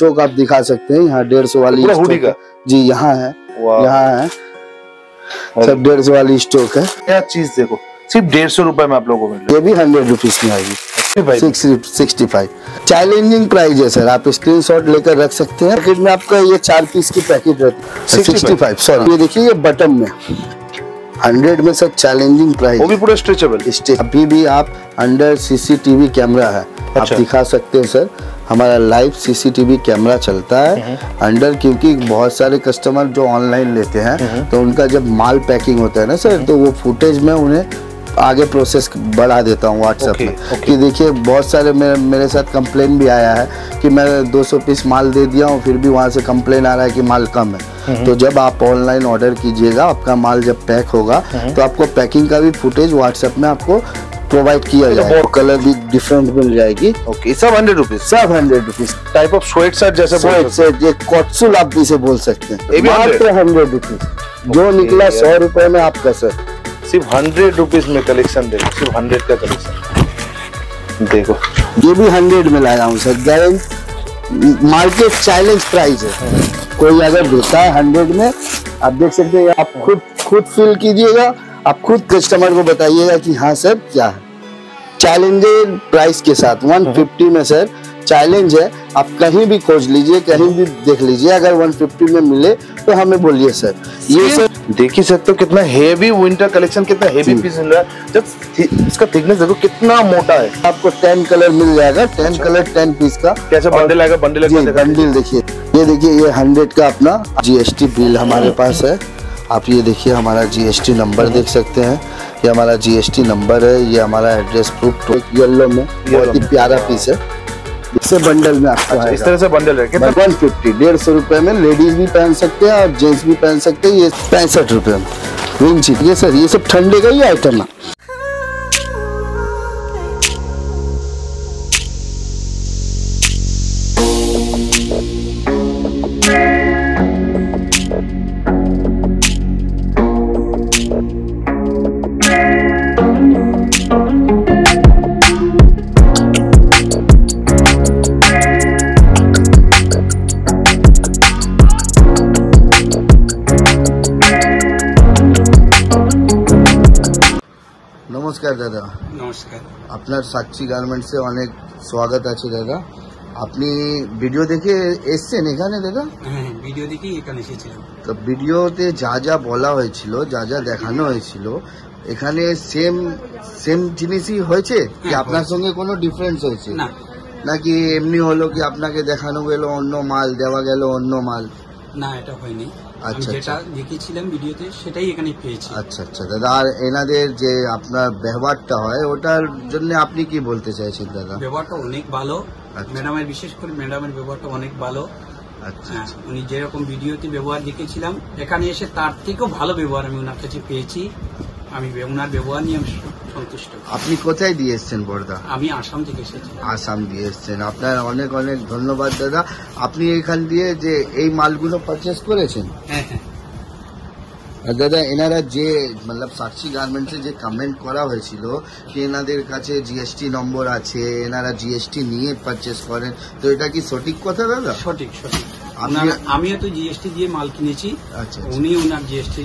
Stock आप दिखा सकते हैं यहाँ डेढ़ सौ वाली हुडी का? जी यहाँ है यहाँ है। सब डेढ़ सौ वाली स्टॉक है। क्या चीज़ देखो सिर्फ़ डेढ़ सौ रुपए में आप लोगों को मिल ये भी हंड्रेड रुपीज़ में आएगी। सिक्सटी फाइव चैलेंजिंग प्राइस है सर आप स्क्रीन शॉट लेकर रख सकते हैं। पैकेट में आपका ये चार पीस की पैकेट रहती है। 65 सिक्सटी फाइव सॉरी ये देखिए ये बटन में। हंड्रेड में सर चैलेंजिंग प्राइस वो भी पूरा स्ट्रेचेबल अभी भी आप अंडर सीसीटीवी कैमरा है। अच्छा। आप दिखा सकते हैं सर हमारा लाइव सीसीटीवी कैमरा चलता है अंडर क्योंकि बहुत सारे कस्टमर जो ऑनलाइन लेते हैं तो उनका जब माल पैकिंग होता है ना सर तो वो फुटेज में उन्हें आगे प्रोसेस बढ़ा देता हूँ व्हाट्सएप Okay, में। okay. कि देखिए बहुत सारे मेरे मेरे साथ कंप्लेन भी आया है कि मैं 200 पीस माल दे दिया हूँ फिर भी वहाँ से कंप्लेन आ रहा है कि माल कम है। तो जब आप ऑनलाइन ऑर्डर कीजिएगा आपका माल जब पैक होगा तो आपको पैकिंग का भी फुटेज व्हाट्सएप में आपको प्रोवाइड किया जाएगा कलर भी डिफरेंट मिल जाएगी ओके सब हंड्रेड रुपीज़ सब hundred rupees type of sweatshirt जैसे सकते सेट ये कॉटसुल आप इसे बोल सकते हैं भी 100? मात्र हंड्रेड रुपीज़ जो निकला सौ रुपए में आपका सर सिर्फ़ हंड्रेड रुपीज़ में कलेक्शन देखो सिर्फ़ हंड्रेड का कलेक्शन देखो ये भी हंड्रेड में लाया हूँ sir guarantee market challenge price है कोई अगर देता है हंड्रेड में आप देख सकते हैं आप खुद खुद फील कीजिएगा आप खुद कस्टमर को बताइएगा कि हाँ सर क्या है? चैलेंजर प्राइस के साथ 150 में सर चैलेंज है। आप कहीं भी खोज लीजिए कहीं भी देख लीजिए अगर 150 में मिले तो हमें बोलिए सर ये सर देख ही सकते हो कितना हेवी विंटर कलेक्शन कितना हेवी पीस मिल रहा। है जब इसका थिकनेस देखो कितना मोटा है। आपको 10 कलर मिल जाएगा 10 कलर 10 पीस का। कैसे बंडल आएगा? बंडल बंडल देखिए। ये देखिए ये हंड्रेड का अपना जीएसटी बिल हमारे पास है। आप ये देखिए हमारा जीएसटी नंबर देख सकते हैं। ये हमारा जीएसटी नंबर है ये हमारा एड्रेस प्रूफ येलो में बहुत ही प्यारा पीस है। इससे बंडल में आपको अच्छा, इस तरह से बंडल है। कितना? वन फिफ्टी डेढ़ सौ रुपए में लेडीज़ भी पहन सकते हैं और जेंट्स भी पहन सकते हैं। ये पैंसठ रुपए में। विंची ये सर ये सब ठंडे का ही आइटम है। আপনার সাক্ষী গার্মেন্টসে অনেক স্বাগত আছে দাদা। আপনি ভিডিও দেখে এসছেন এখানে দাদা? হ্যাঁ ভিডিও দেখেই এখানে এসেছিলাম। তো ভিডিওতে যা যা বলা হয়েছিল যা যা দেখানো হয়েছিল এখানে সেম সেম জিনিসই হয়েছে? কি হ্যাঁ, আপনার সঙ্গে কোনো ডিফারেন্স হয়েছে? না। নাকি এমনি হলো কি আপনাকে দেখানো গেল অন্য মাল দেওয়া গেল অন্য মাল? না এটা হয়নি। আচ্ছা, যেটা আচ্ছা। ভিডিওতে সেটাই এখানে পেয়েছি। আচ্ছা আচ্ছা। দাদা আর এনাদের যে আপনার ব্যবহারটা হয় ওটার জন্য আপনি কি বলতে চাইছেন দাদা? ব্যবহারটা অনেক ভালো। আচ্ছা। ম্যাডামের বিশেষ করে ম্যাডামের ব্যবহারটা অনেক ভালো। আচ্ছা হ্যাঁ, উনি যেরকম ভিডিওতে ব্যবহার দেখেছিলাম এখানে এসে তার থেকেও ভালো ব্যবহার আমি ওনার কাছে পেয়েছি। আমি ওনার ব্যবহার নিয়ে সন্তুষ্ট আপনি কোথায় দিয়ে এসছেন বর্দা আমি আসাম থেকে এসেছি। আসাম দিয়ে এসছেন। আপনার অনেক অনেক ধন্যবাদ দাদা। আপনি এখান দিয়ে যে এই মালগুলো পারচেস করেছেন? হ্যাঁ হ্যাঁ। আর দাদা এনারা যে মতলব সাক্ষী গার্মেন্টসে যে কমেন্ট করা হয়েছিল কি এনাদের কাছে জিএসটি নম্বর আছে এনারা জিএসটি নিয়ে পারচেস করেন তো এটা কি সঠিক কথা দাদা? সঠিক সঠিক। আমিও তো জিএসটি দিয়ে মাল কিনেছি। আচ্ছা আচ্ছা। উনি ওনার জিএসটি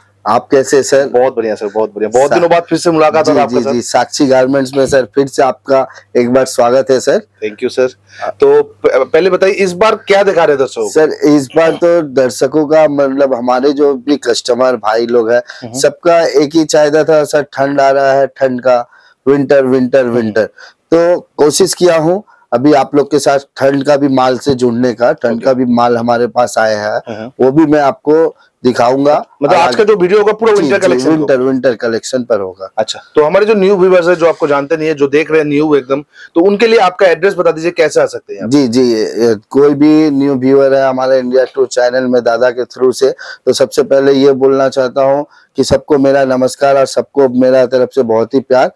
आप कैसे सर? बहुत बढ़िया सर बहुत बढ़िया। बहुत दिनों बाद फिर से मुलाकात जी हो जी जी। साक्षी गारमेंट्स में सर फिर से आपका एक बार स्वागत है सर। थैंक यू सर तो पहले बताइए इस बार क्या दिखा रहे दर्शकों सर इस बार तो दर्शकों का मतलब हमारे जो भी कस्टमर भाई लोग हैं सबका एक ही चाहता था सर ठंड आ रहा है ठंड का विंटर विंटर विंटर। तो कोशिश किया हूँ अभी आप लोग के साथ ठंड का भी माल से जुड़ने का ठंड का भी माल हमारे पास आया है हाँ। वो भी मैं आपको दिखाऊँगा। मतलब आज का जो वीडियो होगा पूरा winter collection winter winter collection पर होगा। अच्छा तो हमारे जो न्यू व्यूवर्स है जो आपको जानते नहीं है जो देख रहे हैं न्यू एकदम तो उनके लिए आपका एड्रेस बता दीजिए कैसे आ सकते हैं जी जी कोई भी न्यू व्यूअर है हमारे इंडिया टू चैनल में दादा के थ्रू से तो सबसे पहले ये बोलना चाहता हूँ कि सबको मेरा नमस्कार और सबको मेरा तरफ़ से बहुत ही प्यार।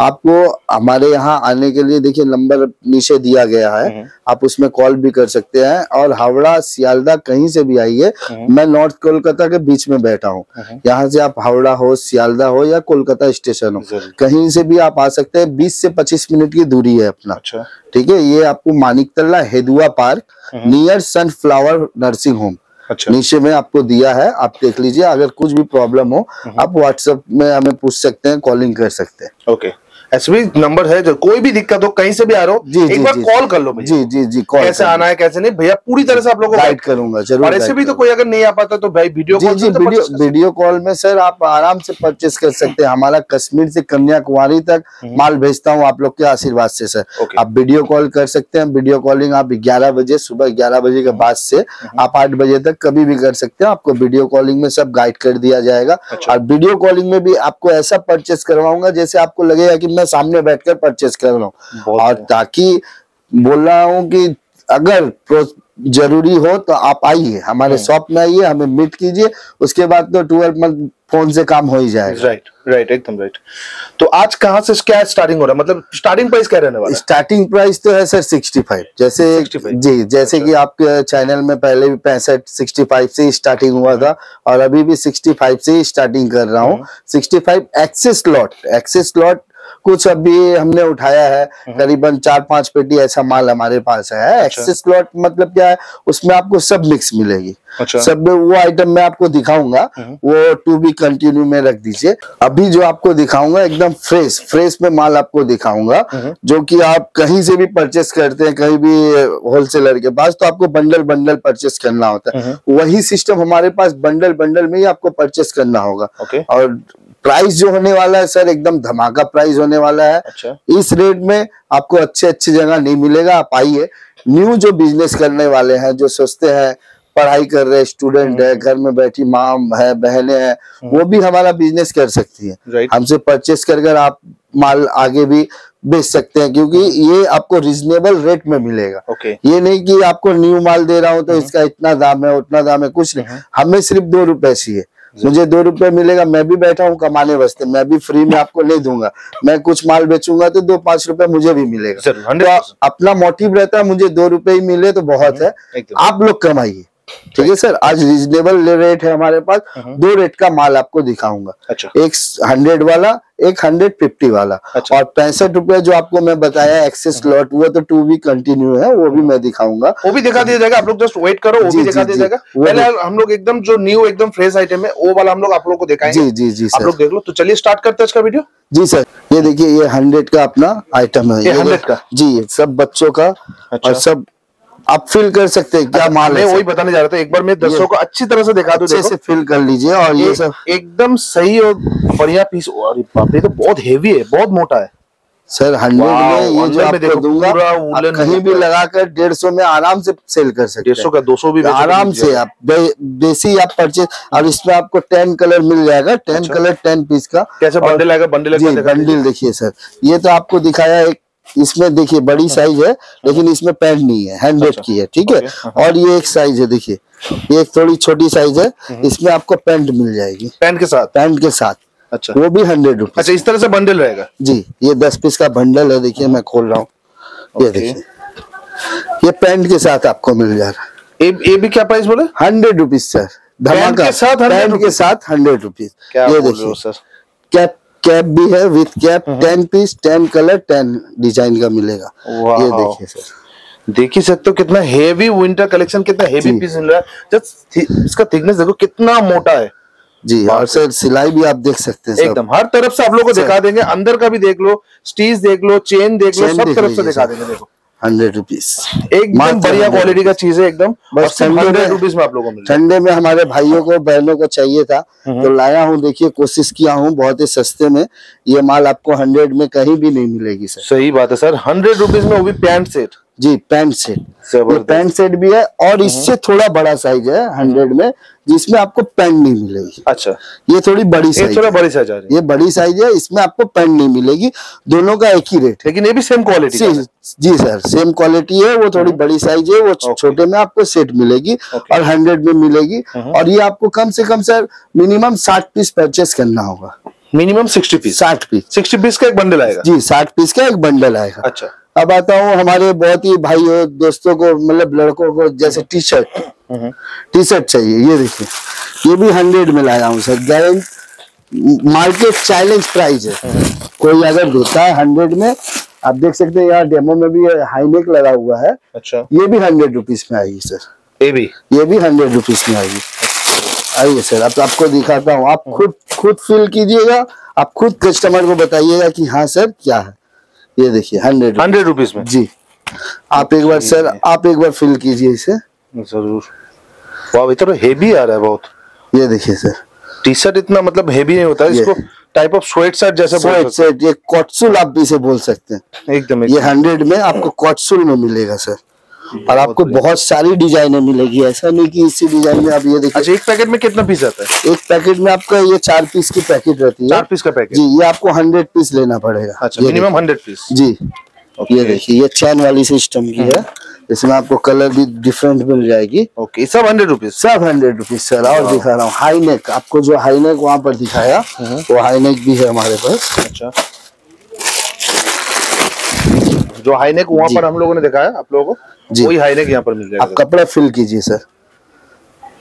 आपको हमारे यहाँ आने के लिए देखिए नंबर नीचे दिया गया हम्म। है आप उसमें कॉल भी कर सकते हैं और हावड़ा सियालदा कहीं से भी आइए। हम्म। मैं नॉर्थ कोलकाता के बीच में बैठा हूँ। यहाँ से आप हावड़ा हो सियालदा हो या कोलकाता स्टेशन हो कहीं से भी आप आ सकते हैं। 20 से 25 मिनट की दूरी है अपना। अच्छा। ठीक है? ये आपको Maniktala Hedua Park near Sunflower Nursing Home. अच्छा। नीचे में आपको दिया है। आप देख लीजिए अगर कुछ भी प्रॉब्लम हो आप व्हाट्सएप में हमें पूछ सकते हैं कॉलिंग कर सकते हैं। ओके। ऐसे भी नंबर है जो कोई भी दिक्कत हो कहीं से भी आ रहे हो जी, एक जी, बार कॉल कर लो जी जी जी कॉल कैसे आना है कैसे नहीं भैया पूरी तरह से आप लोगों को गाइड करूँगा ज़रूर और ऐसे भी तो कोई अगर नहीं आ पाता तो भाई वीडियो जी कॉल जी वीडियो वीडियो कॉल में सर आप आराम से परचेस कर सकते हैं। हमारा कश्मीर से कन्याकुमारी तक माल भेजता हूँ आप लोग के आशीर्वाद से सर आप वीडियो कॉल कर सकते हैं। वीडियो कॉलिंग आप 11 बजे सुबह 11 बजे के बाद से आप आठ बजे तक कभी भी कर सकते हैं। आपको वीडियो कॉलिंग में सब गाइड कर दिया जाएगा। अच्छा। और वीडियो कॉलिंग में भी आपको ऐसा परचेस करवाऊँगा जैसे आपको लगेगा कि मैं सामने बैठकर परचेस कर रहा हूँ। और ताकि बोल रहा हूँ कि अगर ज़रूरी हो तो आप आइए हमारे हम्म। शॉप में आइए हमें मीट कीजिए उसके बाद तो ट्वेल्व मंथ फ़ोन से काम हो ही जाएगा। राइट राइट एकदम राइट तो आज कहाँ से क्या स्टार्टिंग हो रहा है? मतलब स्टार्टिंग प्राइस क्या रहने वाला स्टार्टिंग प्राइस तो है सर 65 जैसे 65 जी जैसे कि आपके चैनल में पहले भी पैंसठ 65 से स्टार्टिंग हुआ था और अभी भी 65 से स्टार्टिंग कर रहा हूँ। 65 एक्सेस लॉट एक्सेस लॉट कुछ अभी हमने उठाया है करीबन चार पाँच पेटी ऐसा माल हमारे पास है एक्सेस लॉट मतलब क्या है उसमें आपको सब मिक्स मिलेगी। अच्छा। सब वो आइटम मैं आपको दिखाऊँगा वो टू बी कंटिन्यू में रख दीजिए। अभी जो आपको दिखाऊँगा एकदम फ्रेश फ्रेश में माल आपको दिखाऊँगा जो कि आप कहीं से भी परचेस करते हैं कहीं भी होलसेलर के पास तो आपको बंडल बंडल परचेस करना होता है। वही सिस्टम हमारे पास बंडल बंडल में ही आपको परचेस करना होगा। और प्राइस जो होने वाला है सर एकदम धमाका प्राइस होने वाला है। अच्छा। इस रेट में आपको अच्छे अच्छे जगह नहीं मिलेगा आप आइए। न्यू जो बिज़नेस करने वाले हैं जो सोचते हैं पढ़ाई कर रहे स्टूडेंट है घर में बैठी माँ है बहने हैं वो भी हमारा बिज़नेस कर सकती है। हमसे परचेस कर कर आप माल आगे भी बेच सकते हैं क्योंकि ये आपको रिजनेबल रेट में मिलेगा। ओके ये नहीं कि आपको न्यू माल दे रहा हूँ तो इसका इतना दाम है उतना दाम है कुछ नहीं। हमें सिर्फ़ दो रुपए चाहिए। मुझे दो रुपए मिलेगा मैं भी बैठा हूँ कमाने वास्ते मैं भी फ्री में आपको नहीं दूँगा। मैं कुछ माल बेचूँगा तो दो पाँच रुपए मुझे भी मिलेगा। तो अपना मोटिव रहता है मुझे दो रुपए ही मिले तो बहुत है। आप लोग कमाइए। ठीक है सर आज रिजनेबल रेट है हमारे पास। दो रेट का माल आपको दिखाऊँगा। अच्छा। एक हंड्रेड वाला एक हंड्रेड फिफ्टी वाला। अच्छा। और पैंसठ रुपए जो आपको मैं बताया एक्सेस लॉट वो तो टू वी कंटिन्यू है वो भी मैं दिखाऊँगा। वो भी दिखा दिया जाएगा आप लोग जस्ट वेट करो वो भी दिखा दिया जाएगा पहले हम लोग एकदम जो न्यू एकदम फ्रेश आइटम है वो वाला हम लोग आप लोग को दिखाएँगे। जी जी जी आप लोग देख लो तो चलिए स्टार्ट करते हैं इसका वीडियो जी सर। ये देखिए ये हंड्रेड का अपना आइटम है। ये 100 का? जी सब बच्चों का अच्छा। और सब आप फील कर सकते हैं क्या माल मैं है वही। बताने जा रहा था एक बार मैं दर्शकों को अच्छी तरह से दिखा दूँ अच्छे से फील कर लीजिए और ये सब। एकदम सही और बढ़िया पीस अरे बाप ये तो बहुत हेवी है बहुत मोटा है। सर हंड्रेड में ये जो आपको दूँगा आप कहीं भी। लगाकर डेढ़ सौ में आराम से सेल कर सकते डेढ़ सौ हैं। का दो सौ भी आराम से आप देसी आप परचेज और इसमें आपको टेन कलर मिल जाएगा टेन अच्छा। कलर टेन पीस का। कैसे बंडल आएगा? बंडल बंडल देखिए सर ये तो आपको दिखाया एक इसमें देखिए बड़ी साइज़ है लेकिन इसमें पैंट नहीं है हंड्रेड अच्छा, की है ठीक है? हाँ। और ये एक साइज़ है देखिए ये एक थोड़ी छोटी साइज़ है हम्म। इसमें आपको पैंट मिल जाएगी। पैंट के साथ? पैंट के साथ। अच्छा। वो भी हंड्रेड रुपीज़ अच्छा इस तरह से बंडल रहेगा? जी ये दस पीस का बंडल है देखिए मैं खोल रहा हूँ। ये। देखिए ये पैंट के साथ आपको मिल जा रहा है। ये भी क्या प्राइस बोले? हंड्रेड रुपीज़ सर धमाका के साथ 100 पैंट के साथ हंड्रेड रुपीज़ ये देखिए सर कैप कैप भी है with cap ten piece ten colour ten design का मिलेगा। ये देखिए सर। देख ही सकते हो कितना हेवी विंटर कलेक्शन कितना हेवी पीस मिल रहा है। जस्ट इसका थिकनेस देखो कितना मोटा है। जी और सर सिलाई भी आप देख सकते हैं एकदम हर तरफ़ से आप लोगों को दिखा देंगे अंदर का भी देख लो स्टीज देख लो चेन देख लो सब तरफ़ से दिखा देंगे देखो। हंड्रेड रुपीज़ एकदम बढ़िया क्वालिटी का चीज़ है एकदम बस ठंडे हंड्रेड रुपीज़ में आप लोगों को। ठंडे में हमारे भाइयों को बहनों को चाहिए था तो लाया हूँ देखिए कोशिश किया हूँ बहुत ही सस्ते में। ये माल आपको हंड्रेड में कहीं भी नहीं मिलेगी सर। सही बात है सर। हंड्रेड रुपीज़ में वो भी पैंट सेट। जी पैंट सेट ये पैंट सेट भी है और इससे थोड़ा बड़ा साइज़ है हंड्रेड में जिसमें आपको पैंट नहीं मिलेगी। अच्छा। ये थोड़ी बड़ी साइज़ थोड़ा बड़ी साइज़ है। ये बड़ी साइज़ है इसमें आपको पैंट नहीं मिलेगी। दोनों का एक ही रेट लेकिन ये भी सेम क्वालिटी है। जी जी सर सेम क्वालिटी है वो थोड़ी बड़ी साइज़ है वो छोटे में आपको सेट मिलेगी और हंड्रेड में मिलेगी। और ये आपको कम से कम सर मिनिमम साठ पीस परचेस करना होगा। मिनिमम सिक्सटी पीस साठ पीस सिक्सटी पीस का एक बंडल आएगा? जी साठ पीस का एक बंडल आएगा। अच्छा। अब आता हूँ हमारे बहुत ही भाइयों दोस्तों को मतलब लड़कों को जैसे T shirt hmm, T shirt चाहिए ये देखिए। ये भी हंड्रेड में लाया हूँ sir. Guarantee market challenge price है। कोई अगर देता है हंड्रेड में आप देख सकते हैं यहाँ डेमो में भी हाईनेक लगा हुआ है। अच्छा। ये भी हंड्रेड रुपीज़ में आएगी सर। ये भी? ये भी हंड्रेड रुपीज़ में आएगी आइए सर अब आपको दिखाता हूँ। आप खुद खुद फील कीजिएगा। आप खुद कस्टमर को बताइएगा कि हाँ सर क्या है। ये देखिए हंड्रेड हंड्रेड रुपीज़ में? जी। आप एक बार सर आप एक बार फिल कीजिए इसे। ज़रूर। वाह इतना तो हेवी आ रहा है बहुत। ये देखिए सर टी शर्ट इतना मतलब हेवी नहीं होता है इसको टाइप ऑफ़ स्वेट शर्ट जैसे स्वेट शर्ट ये कॉटसुल आप इसे बोल सकते हैं। हैं। एकदम ये हंड्रेड में आपको कॉटसुल में मिलेगा सर और आपको बहुत सारी डिजाइने मिलेगी ऐसा नहीं कि इसी डिज़ाइन में आप ये देखिए। अच्छा एक पैकेट में कितना पीस आता है? एक पैकेट में आपका ये चार पीस की पैकेट रहती है। चार पीस का पैकेट? जी ये आपको हंड्रेड पीस लेना पड़ेगा। अच्छा मिनिमम हंड्रेड पीस। जी. ये देखिए ये चैन वाली सिस्टम की है। इसमें आपको कलर भी डिफरेंट मिल जाएगी। ओके सब हंड्रेड रुपीज़ सब हंड्रेड रुपीज़ सर और दिखा रहा हूँ। हाई नेक आपको जो हाई नेक वहाँ पर दिखाया वो हाई नेक भी है हमारे पास। अच्छा। जो हाईनेक वहाँ। पर हम लोगों ने दिखाया आप लोगों को? वही हाईनेक यहाँ पर मिल जाएगा आप कपड़ा फिल कीजिए सर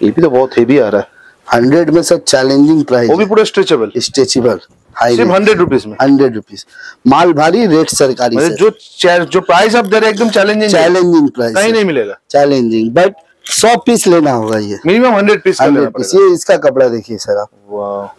ये भी तो बहुत हेवी आ रहा है। हंड्रेड में सर चैलेंजिंग प्राइस वो भी पूरा स्ट्रेचेबल स्ट्रेचेबल सिर्फ़ हंड्रेड रुपीज़ में। हंड्रेड रुपीज़ माल भारी रेट सरकारी मतलब जो जो प्राइस आप दे रहे एकदम चैलेंजिंग चैलेंजिंग कहीं प्राइस नहीं मिलेगा। चैलेंजिंग बट सौ पीस लेना होगा ये। Minimum hundred piece hundred piece ये इसका कपड़ा देखिए सर आप।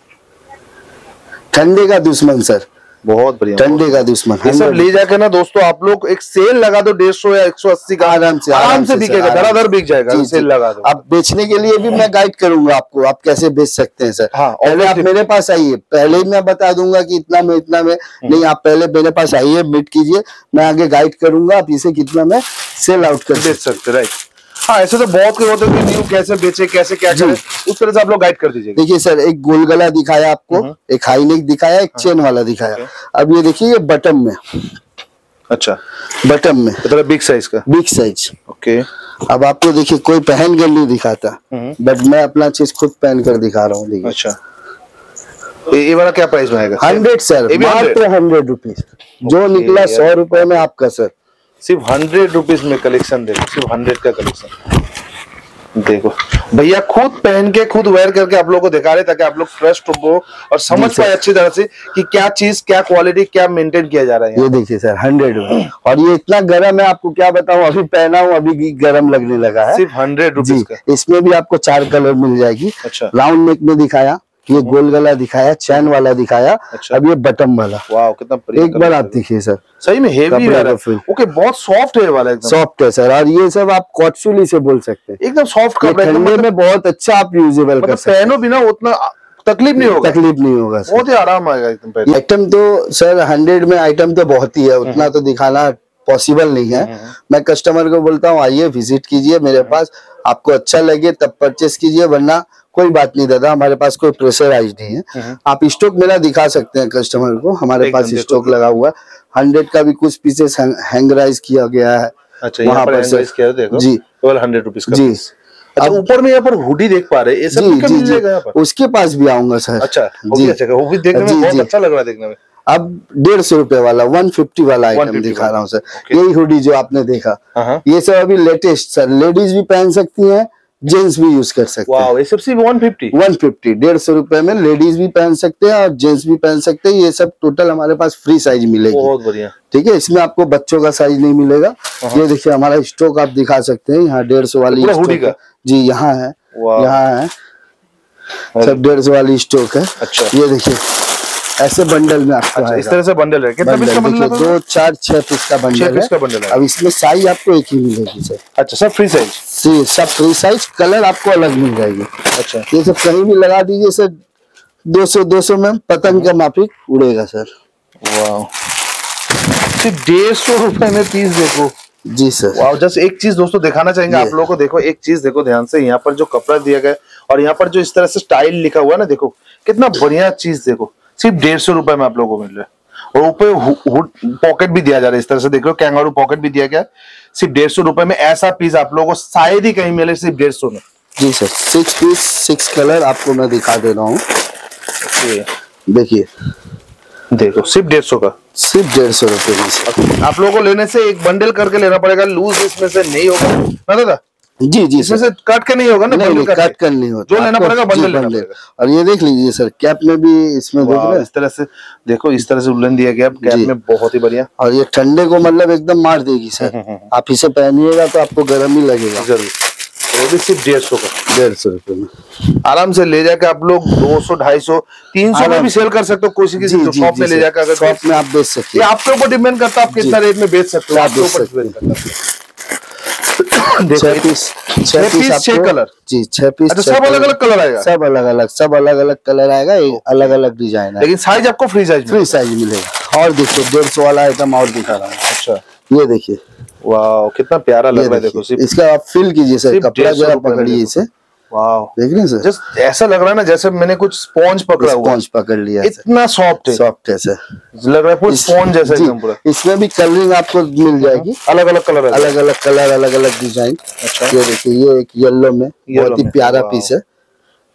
ठंडे का दुश्मन सर बहुत बढ़िया। ठंडे का दुश्मन ये सब ले जाकर ना दोस्तों आप लोग एक सेल लगा दो डेढ़ सौ या एक सौ अस्सी का आराम से आराम से बिकेगा धड़ाधड़ बिक जाएगा जी, सेल लगा दो। आप बेचने के लिए भी मैं गाइड करूँगा आपको आप कैसे बेच सकते हैं सर। हाँ, पहले आप मेरे पास आइए पहले ही मैं बता दूँगा कि इतना में इतना में। हम्म। नहीं आप पहले मेरे पास आइए मीट कीजिए मैं आगे गाइड करूँगा आप इसे कितना में सेल आउट कर बेच सकते राइट हाँ ऐसे तो बहुत के होते हैं न्यू कैसे बेचे कैसे क्या करें उस तरह से आप लोग गाइड कर दीजिए देखिए सर एक गोल गला दिखाया आपको हम्म। एक हाई नेक दिखाया एक हाँ। चेन वाला दिखाया। अब ये देखिए ये बटम में। अच्छा। बटम में। तो थोड़ा बिग साइज़ का। Big size okay. अब आपको देखिए कोई पहन कर नहीं दिखाता। हम्म। बट मैं अपना चीज़ खुद पहन कर दिखा रहा हूँ अच्छा। ये वाला क्या प्राइस में आएगा? हंड्रेड सर ये भी 100? मात्र हंड्रेड रुपीज़ जो निकला सौ रुपए में आपका सर सिर्फ़ हंड्रेड रुपीज़ में कलेक्शन देखो सिर्फ़ हंड्रेड का कलेक्शन देखो। भैया खुद पहन के खुद वेयर करके आप लोगों को दिखा रहे ताकि आप लोग ट्रस्ट हो और समझ पाए अच्छी तरह से कि क्या चीज़ क्या क्वालिटी क्या मेंटेन किया जा रहा है ये देखिए सर हंड्रेड और ये इतना गर्म है आपको क्या बताऊँ अभी पहना हूँ अभी गर्म लगने लगा है। सिर्फ़ हंड्रेड रुपीज़ इसमें भी आपको चार कलर मिल जाएगी। अच्छा। राउंड नेक में दिखाया। ये गोल गला दिखाया चैन वाला दिखाया अच्छा। अब ये बटम वाला। वाह कितना एक बार आप। देखिए सर। सही में हेवी है। ओके बहुत सॉफ्ट है वाला एकदम। सॉफ्ट है सर और ये सब आप कॉटसुली से बोल सकते हैं। एकदम सॉफ्ट कपड़ा ठंडे मतलब में बहुत अच्छा आप यूजेबल कर मतलब सकते पहनो बिना उतना तकलीफ़ नहीं होगा। तकलीफ़ नहीं होगा बहुत ही आराम आएगा एकदम आइटम तो सर हंड्रेड में आइटम तो बहुत ही है। उतना तो दिखाना पॉसिबल नहीं है। मैं कस्टमर को बोलता हूँ आइए विज़िट कीजिए मेरे पास। आपको अच्छा लगे तब परचेस कीजिए वरना कोई बात नहीं दादा हमारे पास कोई प्रेशराइज नहीं है। आप स्टॉक मेरा दिखा सकते हैं कस्टमर को हमारे पास। स्टॉक लगा हुआ है। हंड्रेड का भी कुछ पीसेस हैंगराइज किया गया है। अच्छा यहाँ पर किया देखो। जी। हंड्रेड रुपीज़ जी। अच्छा ऊपर में यहाँ पर हुडी देख पा रहे हैं ये सब जी जी जी। उसके पास भी आऊँगा सर। अच्छा जी। अच्छा वो भी देखने में बहुत अच्छा लग रहा है देखने में। अब डेढ़ सौ रुपए वाला वन फिफ्टी वाला आइटम दिखा रहा हूँ सर ओके। यही हुडी जो आपने देखा। हाँ। ये सब अभी लेटेस्ट सर लेडीज़ भी पहन सकती हैं जेंट्स भी यूज़ कर सकते हैं। ये सब सिर्फ़ वन फिफ्टी वन फिफ्टी डेढ़ सौ रुपए में लेडीज़ भी पहन सकते हैं और जेंट्स भी पहन सकते हैं। ये सब टोटल हमारे पास फ्री साइज़ मिलेगी। बहुत बढ़िया। ठीक है इसमें आपको बच्चों का साइज़ नहीं मिलेगा। ये देखिए हमारा स्टॉक आप दिखा सकते हैं। यहाँ डेढ़ सौ वाली हुडी का? जी यहाँ है। यहाँ है। सब डेढ़ सौ वाली स्टॉक है। अच्छा। ये देखिए। ऐसे बंडल में आपको अच्छा इस तरह से बंडल है। कितना पीस का बंडल है दो चार छह पीस का बंडल पीस का है। बंडल है। अब इसमें साइज़ आपको एक ही मिलेगी सर अच्छा सब फ्री साइज़ सी- सब फ्री साइज़ कलर आपको अलग मिल जाएगी। अच्छा। ये सब कहीं भी लगा दीजिए सर 200 200 में पतंग का माफिक उड़ेगा सर वाह डेढ़ सौ रुपए में पीस देखो। जी सर वाह जस्ट एक चीज़ दोस्तों दिखाना चाहेंगे आप लोगों को। देखो एक चीज़ देखो ध्यान से। यहाँ पर जो कपड़ा दिया गया और यहाँ पर जो इस तरह से स्टाइल लिखा हुआ है ना देखो। कितना बढ़िया चीज़ देखो। सिर्फ़ डेढ़ सौ रुपए में आप लोगों को मिल रहा है। और ऊपर पॉकेट भी दिया जा रहा है। इस तरह से देख लो कैंगारू पॉकेट भी दिया गया। सिर्फ़ डेढ़ सौ रुपए में ऐसा पीस आप लोगों को शायद ही कहीं मिले सिर्फ़ डेढ़ सौ में। जी sir six piece six colour आपको मैं दिखा दे रहा हूँ। देखिए। देखो सिर्फ़ डेढ़ सौ का। सिर्फ़ डेढ़ सौ रुपए आप लोगों को लेने से एक बंडल करके लेना पड़ेगा। लूज इसमें से नहीं होगा। ना दादा जी जी सर। कट के नहीं होगा ना नहीं नहीं। कट कर नहीं होता। जो लेना पड़ेगा बंडल लेना पड़ेगा। और ये देख लीजिए सर कैप में भी इसमें देख रहे हैं। इस तरह से देखो इस तरह से उल्लन दिया गया कैप में बहुत ही बढ़िया। और ये ठंडे को मतलब एकदम मार देगी हम्म, सर आप इसे पहनिएगा तो आपको गर्म ही लगेगा। ज़रूर। वो भी सिर्फ़ डेढ़ सौ का। डेढ़ सौ रुपये में। आराम से ले जाके आप लोग दो सौ ढाई सौ तीन सौ में भी सेल कर सकते हो किसी किसी शॉप में जी ले जाकर अगर शॉप में आप बेच सकते हैं। आपके ऊपर डिपेंड करता है आप कितना रेट में बेच सकते हो आप आपके ऊपर डिपेंड करता है। छह पीस छह पीस, छह कलर। जी छह पीस अच्छा सब अलग अलग कलर आएगा? सब अलग अलग सब अलग अलग कलर आएगा अलग अलग डिज़ाइन है लेकिन साइज़ आपको फ्री साइज़ फ्री साइज़ मिलेगा। और देखिए डेढ़ सौ वाला आइटम और दिखा रहा हूँ। अच्छा। ये देखिए। वाह कितना प्यारा लग रहा है देखो इसका आप फील कीजिए सर कपड़ा 150 जरा पकड़िए इसे। देख रहे हैं सर? जस्ट ऐसा लग रहा है ना जैसे मैंने कुछ स्पॉन्ज पकड़ा हुआ स्पॉन्ज पकड़ लिया इतना सॉफ्ट है। सॉफ्ट है सर। लग रहा है पूरा स्पॉन्ज जैसा एकदम पूरा। इसमें भी कलरिंग आपको मिल जाएगी। अलग अलग कलर अलग अलग कलर अलग अलग डिज़ाइन अच्छा। ये देखिए ये एक येलो में बहुत ही प्यारा पीस है।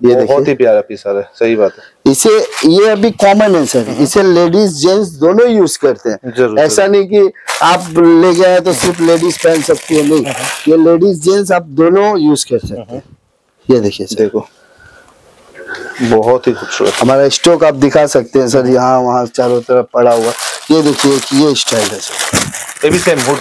ये बहुत ही प्यारा पीस है सही बात है। इसे ये अभी कॉमन है सर। इसे लेडीज़ जेंट्स दोनों यूज़ करते हैं। ऐसा नहीं कि आप ले गए तो सिर्फ़ लेडीज़ पहन सकती है नहीं। ये लेडीज़ जेंट्स आप दोनों यूज़ कर सकते हैं। ये देखिए सर। देखो। बहुत ही खूबसूरत। हमारा स्टॉक आप दिखा सकते हैं सर यहाँ वहाँ चारों तरफ़ पड़ा हुआ। ये देखिए कि ये स्टाइल है सर। ये भी सेम हुड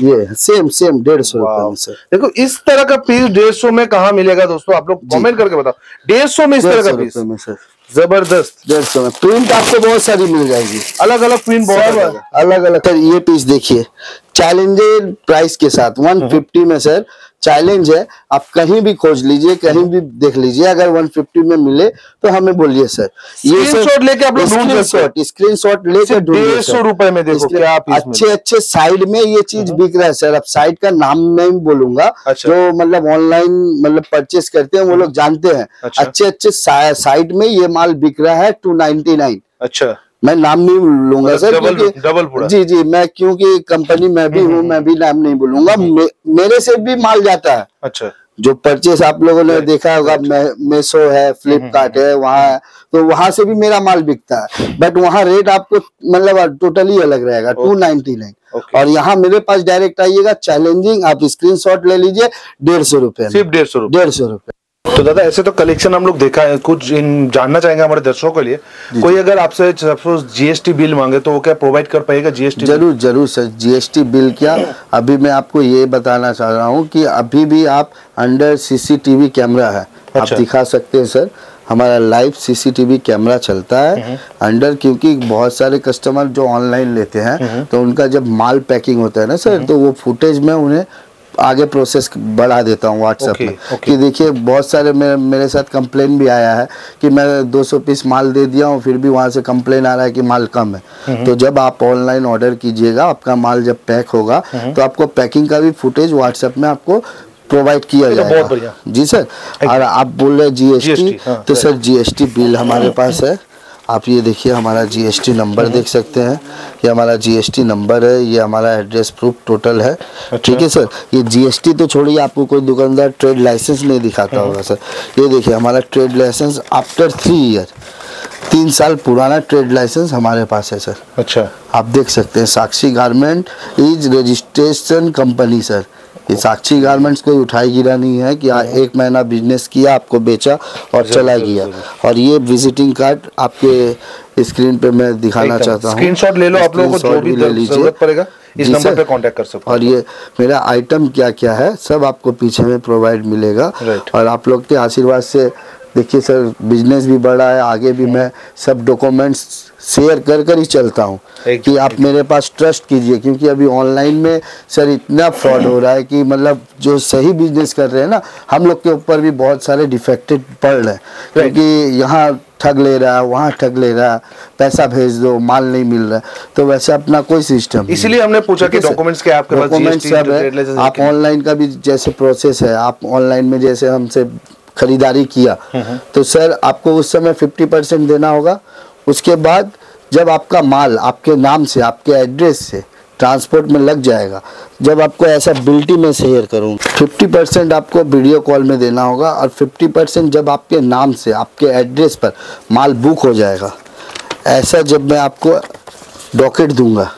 ये सेम सेम डेढ़ सौ रुपए सर। देखो इस तरह का पीस डेढ़ सौ में कहा मिलेगा दोस्तों? आप लोग कमेंट करके बताओ। डेढ़ सौ में इस तरह का पीस में सर। ज़बरदस्त। डेढ़ सौ में। प्रिंट आपको बहुत सारी मिल जाएगी। अलग अलग प्रिंट बहुत अलग अलग अलग सर ये पीस देखिए। चैलेंजर प्राइस के साथ 150 में सर चैलेंज है आप कहीं भी खोज लीजिए कहीं भी देख लीजिए अगर 150 में मिले तो हमें बोलिए सर Screenshot लेके आप लोग ढूंढ स्क्रीन स्क्रीन शॉट लेके डेढ़ ढूंढिए 150 सर। रुपए में देखो क्या पीस अच्छे अच्छे साइड में ये चीज़ बिक रहा है सर अब साइड का नाम नहीं बोलूँगा अच्छा। जो मतलब ऑनलाइन मतलब परचेस करते हैं वो लोग जानते हैं। अच्छा। अच्छे अच्छे साइड में ये माल बिक रहा है टू अच्छा। मैं नाम नहीं लूँगा सर डबल- क्योंकि डबल जी जी मैं क्योंकि कंपनी में भी हूँ मैं भी नाम नहीं बोलूँगा। मे, मेरे से भी माल जाता है। अच्छा। जो परचेस आप लोगों ने देखा होगा मेसो है फ्लिपकार्ट है वहाँ तो वहाँ से भी मेरा माल बिकता है। बट वहाँ रेट आपको मतलब टोटली अलग रहेगा टू नाइनटी नाइन. और यहाँ मेरे पास डायरेक्ट आइएगा चैलेंजिंग आप स्क्रीनशॉट ले लीजिए डेढ़ सौ रुपए सिर्फ़ डेढ़ सौ रुपए। डेढ़ सौ रुपए। तो दादा ऐसे तो कलेक्शन हम लोग देखा है कुछ इन जानना चाहेंगे हमारे दर्शकों के लिए। कोई अगर आपसे सपोज़ जीएसटी बिल मांगे तो वो क्या प्रोवाइड कर पाएगा जीएसटी ज़रूर ज़रूर सर जीएसटी बिल क्या? अभी मैं आपको ये बताना चाह रहा हूँ कि अभी भी आप अंडर सीसीटीवी कैमरा है। अच्छा। आप दिखा सकते हैं सर हमारा लाइव सीसीटीवी कैमरा चलता है। अंडर क्योंकि बहुत सारे कस्टमर जो ऑनलाइन लेते हैं तो उनका जब माल पैकिंग होता है ना सर तो वो फुटेज में उन्हें आगे प्रोसेस बढ़ा देता हूँ व्हाट्सएप Okay, में। okay. कि देखिए बहुत सारे मेरे मेरे साथ कंप्लेन भी आया है कि मैं 200 पीस माल दे दिया हूँ फिर भी वहाँ से कंप्लेन आ रहा है कि माल कम है। तो जब आप ऑनलाइन ऑर्डर कीजिएगा आपका माल जब पैक होगा तो आपको पैकिंग का भी फुटेज व्हाट्सएप में आपको प्रोवाइड किया तो जाएगा। जी सर और आप बोल रहे जीएसटी GST, हाँ, तो सर जीएसटी बिल हमारे पास है। आप ये देखिए हमारा जीएसटी नंबर देख सकते हैं। ये हमारा जीएसटी नंबर है ये हमारा एड्रेस प्रूफ टोटल है। ठीक है सर ये जीएसटी तो छोड़िए आपको कोई दुकानदार ट्रेड लाइसेंस नहीं दिखाता होगा सर ये देखिए हमारा trade licence after three year तीन साल पुराना ट्रेड लाइसेंस हमारे पास है सर अच्छा। आप देख सकते हैं Sakshi garment is registration company sir ये साक्षी गारमेंट्स कोई उठाई गिरा नहीं है कि एक महीना बिज़नेस किया आपको बेचा और चला गया। और ये विजिटिंग कार्ड आपके स्क्रीन पे मैं दिखाना चाहता हूँ। स्क्रीनशॉट ले लो आप लोगों को जो भी ले लीजिए। पड़ेगा इस नंबर पे कांटेक्ट कर सकते हो। और ये मेरा आइटम क्या क्या है सब आपको पीछे में प्रोवाइड मिलेगा। और आप लोग के आशीर्वाद से देखिए सर बिज़नेस भी बढ़ा है आगे भी मैं सब डॉक्यूमेंट्स शेयर कर कर ही चलता हूँ कि आप मेरे पास ट्रस्ट कीजिए क्योंकि अभी ऑनलाइन में सर इतना फ्रॉड हो रहा है कि मतलब जो सही बिज़नेस कर रहे हैं ना हम लोग के ऊपर भी बहुत सारे डिफेक्टेड पड़ रहे हैं। क्योंकि यहाँ ठग ले रहा है वहाँ ठग ले रहा है पैसा भेज दो माल नहीं मिल रहा तो वैसे अपना कोई सिस्टम इसलिए हमने पूछा कि डॉक्यूमेंट्स क्या आपके पास डॉक्यूमेंट सब है। आप ऑनलाइन का भी जैसे प्रोसेस है आप ऑनलाइन में जैसे हमसे खरीदारी किया तो सर आपको उस समय फिफ्टी परसेंट देना होगा उसके बाद जब आपका माल, आपके नाम से, आपके एड्रेस से ट्रांसपोर्ट में लग जाएगा, जब आपको ऐसा बिल्टी में शेयर करूँ फिफ्टी परसेंट आपको वीडियो कॉल में देना होगा और फिफ्टी परसेंट जब आपके नाम से, आपके एड्रेस पर माल बुक हो जाएगा। ऐसा जब मैं आपको डॉकेट दूँगा।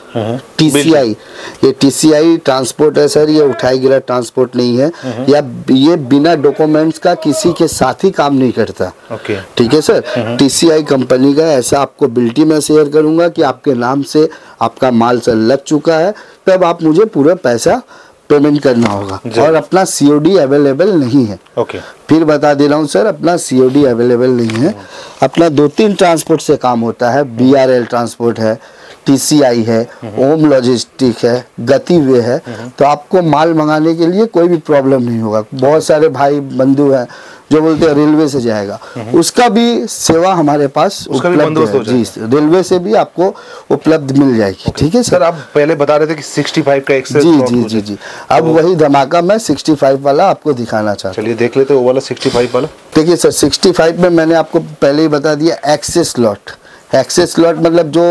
टीसीआई ये टीसीआई ट्रांसपोर्ट है सर ये उठाई गिरा ट्रांसपोर्ट नहीं है। या ये बिना डॉक्यूमेंट्स का किसी के साथ ही काम नहीं करता। ओके। ठीक है सर? टीसीआई कंपनी का ऐसा आपको बिल्टी में शेयर करूँगा कि आपके नाम से आपका माल सर लग चुका है। तब आप मुझे पूरा पैसा पेमेंट करना होगा। और अपना सीओडी अवेलेबल नहीं है। ओके। फिर बता दे रहा हूँ सर अपना सीओडी अवेलेबल नहीं है। अपना दो तीन ट्रांसपोर्ट से काम होता है। बीआरएल ट्रांसपोर्ट है। टीसीआई है ओम लॉजिस्टिक है गतिवे है तो आपको माल मंगाने के लिए कोई भी प्रॉब्लम नहीं होगा। बहुत सारे भाई बंधु हैं जो बोलते हैं रेलवे से जाएगा। उसका भी सेवा हमारे पास उपलब्ध है। जी रेलवे से भी आपको उपलब्ध मिल जाएगी ठीक है सर सर? आप पहले बता रहे थे कि 65 का एक्सेस जी जी जी जी। अब वही धमाका मैं 65 वाला आपको दिखाना चाहता हूँ। चलिए देख लेते वो वाला 65 वाला। देखिए सर 65 में मैंने आपको पहले ही बता दिया एक्सेस लॉट एक्सेस लॉट मतलब जो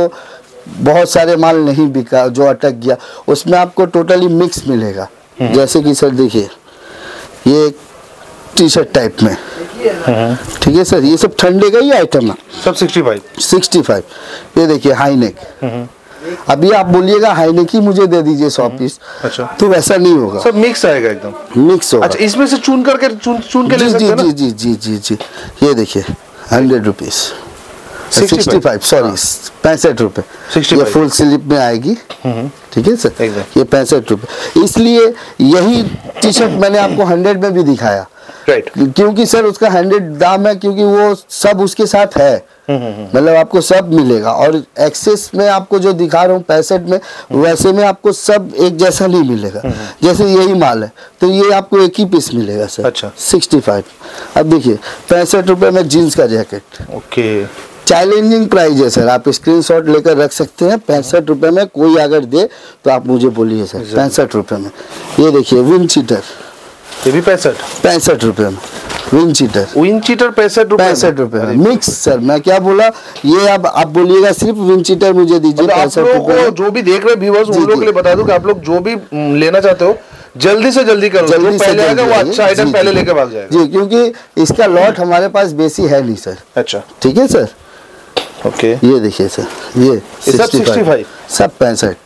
बहुत सारे माल नहीं बिका जो अटक गया उसमें आपको टोटली मिक्स मिलेगा। जैसे कि सर देखिए ये टी शर्ट टाइप में। ठीक है सर ये सब ठंडे का ही आइटम है। सब 65 65 ये देखिए हाईनेक अभी आप बोलिएगा हाईनेक ही मुझे दे दीजिए सौ पीस अच्छा। तो वैसा नहीं होगा। सब मिक्स आएगा एकदम। मिक्स होगा। अच्छा इसमें से चुन करके चुन चुन के ले जी सकते जी ना? जी जी जी जी। जी ये देखिए hundred rupees 65 sixty five sorry पैंसठ रुपए। ये फुल स्लिप में आएगी। ठीक है सर? ये पैंसठ रुपए। इसलिए यही टी शर्ट मैंने आपको हंड्रेड में भी दिखाया। राइट क्योंकि सर उसका हंड्रेड दाम है क्योंकि वो सब उसके साथ है। मतलब आपको सब मिलेगा। और एक्सेस में आपको जो दिखा रहा हूँ पैंसठ में वैसे में आपको सब एक जैसा नहीं मिलेगा। जैसे यही माल है। तो ये आपको एक ही पीस मिलेगा सर। अच्छा। सिक्सटी फाइव अब देखिए पैंसठ रुपए में जीन्स का जैकेट ओके चैलेंजिंग प्राइस है सर आप स्क्रीनशॉट लेकर रख सकते हैं। पैंसठ रुपए में कोई अगर दे तो आप मुझे बोलिए सर पैंसठ रुपए में। ये देखिए विन चीटर ये भी पैंसठ? पैंसठ रुपए में। विन चीटर विन चीटर पैंसठ रुपए पैंसठ रुपए मिक्स सर मैं क्या बोला? ये अब आप बोलिएगा सिर्फ़ विन चीटर मुझे दीजिए पैंसठ में। जो भी देख रहे व्यूवर्स उन लोगों के लिए बता दूँ कि आप लोग जो भी लेना चाहते हो जल्दी से जल्दी करो जल्दी से पहले जल्दी वो अच्छा आइटम पहले लेके भाग जाएगा। जी क्योंकि इसका लॉट हमारे पास बेसी है नहीं सर अच्छा। ठीक है सर ओके ये देखिए सर ये सब 65 65? सब पैंसठ।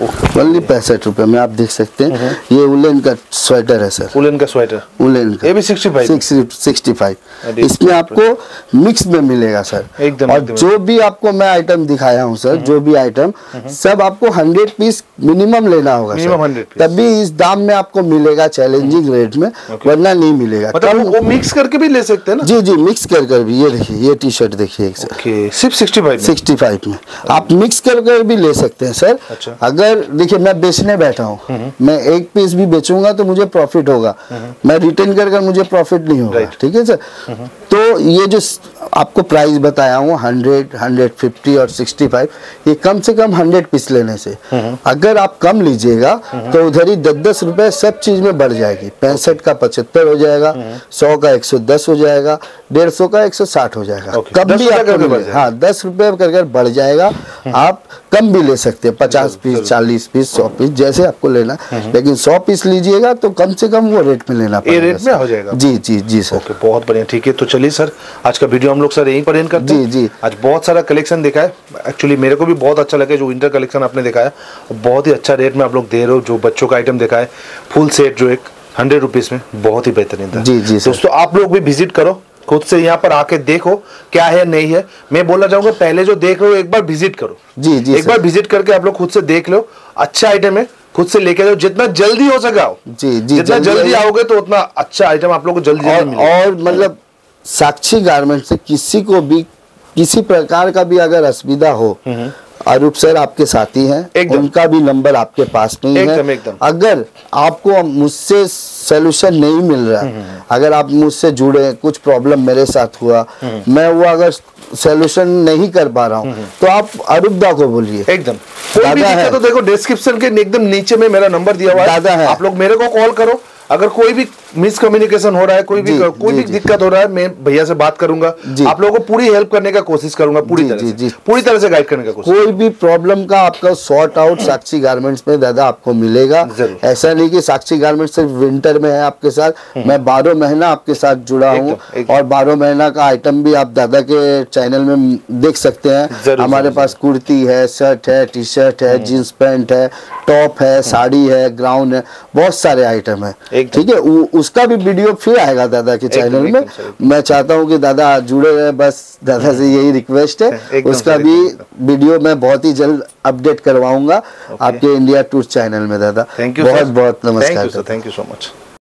ओनली पैंसठ रुपए में आप देख सकते हैं। ये उलेन का स्वेटर है सर उलन का स्वेटर उलेन का। ये भी 65? सिक्सटी फाइव इसमें आपको मिक्स में मिलेगा सर एकदम, और जो भी आपको मैं आइटम दिखाया हूँ सर जो भी आइटम सब आपको हंड्रेड पीस मिनिमम लेना होगा सर तभी इस दाम में आपको मिलेगा चैलेंजिंग रेट में वरना नहीं मिलेगा। मतलब वो- मिक्स करके भी ले सकते हैं ना? जी जी मिक्स कर कर भी। ये देखिए ये टी शर्ट देखिए एक सर ओके सिर्फ़ 65 में? 65 में। आप मिक्स कर कर भी ले सकते हैं सर अच्छा। अगर देखिए मैं बेचने बैठा हूँ। मैं एक पीस भी बेचूँगा तो मुझे प्रॉफिट होगा। मैं रिटर्न कर कर मुझे प्रॉफिट नहीं होगा। ठीक है सर तो ये जो आपको प्राइस बताया हूँ हंड्रेड हंड्रेड फिफ्टी और सिक्सटी फाइव ये कम से कम हंड्रेड पीस लेने से। अगर आप कम लीजिएगा तो उधर ही दस दस रुपए सब चीज़ में बढ़ जाएगी। पैंसठ का पचहत्तर हो जाएगा सौ का एक सौ दस हो जाएगा डेढ़ सौ का एक सौ साठ हो जाएगा। कम भी करके। हाँ दस रुपए कर कर बढ़ जाएगा। आप कम भी ले सकते हैं पचास पीस चालीस पीस सौ पीस जैसे आपको लेना। लेकिन सौ पीस लीजिएगा तो कम से कम वो रेट में लेना ये रेट में हो जाएगा? जी जी जी सर। ओके बहुत बढ़िया ठीक है। तो चलिए सर आज का वीडियो हम लोग सर यहीं पर एंड करते हैं। जी, जी। आज बहुत सारा कलेक्शन देखा है। एक्चुअली मेरे को भी बहुत अच्छा लगा जो विंटर कलेक्शन आपने दिखाया। बहुत ही अच्छा रेट में आप लोग दे रहे हो जो बच्चों का आइटम दिखाया फुल सेट जो एक हंड्रेड रुपीज़ में बहुत ही बेहतरीन था। जी, जी, सर। दोस्तों आप लोग भी विज़िट करो। खुद से यहाँ पर आके देखो क्या है नहीं है। मैं बोलना चाहूँगा पहले जो देख रहे हो एक बार विज़िट करो। जी, जी, एक बार विज़िट करके आप लोग खुद से देख लो। अच्छा आइटम है खुद से लेके जाओ। जितना जल्दी हो सके जी, जी, जितना जल्दी जल्दी आओगे तो उतना अच्छा आइटम आप लोग को जल्दी जल्दी और, और मतलब साक्षी गारमेंट से किसी को भी किसी प्रकार का भी अगर असुविधा हो अरूप सर आपके साथी हैं। उनका भी नंबर आपके पास में ही। एकदम, है एकदम। अगर आपको मुझसे सोल्यूशन नहीं मिल रहा अगर आप मुझसे जुड़े कुछ प्रॉब्लम मेरे साथ हुआ मैं वो अगर सोल्यूशन नहीं कर पा रहा हूँ तो आप अरूपदा को बोलिए। एकदम। दादा है। तो देखो डिस्क्रिप्शन के एकदम नीचे में मेरा नंबर दिया हुआ दादा है। आप लोग मेरे को कॉल करो। अगर कोई भी मिसकम्युनिकेशन हो रहा है कोई भी कोई भी दिक्कत हो रहा है मैं भैया से बात करूँगा। आप लोगों को पूरी हेल्प करने का कोशिश करूँगा पूरी तरह से। पूरी तरह से गाइड करने का कोशिश। कोई भी प्रॉब्लम का आपका सॉर्ट आउट साक्षी गारमेंट्स में दादा आपको मिलेगा। ऐसा नहीं कि साक्षी गारमेंट्स सिर्फ़ विंटर में है आपके साथ। मैं बारह महीना आपके साथ जुड़ा हूँ और बारह महीना का आइटम भी आप दादा के चैनल में देख सकते हैं। हमारे पास कुर्ती है शर्ट है टी शर्ट है जीन्स पैंट है टॉप है साड़ी है ग्राउंड है बहुत सारे आइटम है। ठीक है? उसका भी वीडियो फिर आएगा दादा के चैनल में। मैं चाहता हूँ कि दादा जुड़े रहे बस दादा से यही रिक्वेस्ट है। उसका भी वीडियो मैं बहुत ही जल्द अपडेट करवाऊँगा आपके इंडिया टूर चैनल में दादा। थैंक यू बहुत बहुत नमस्कार थैंक यू सो मच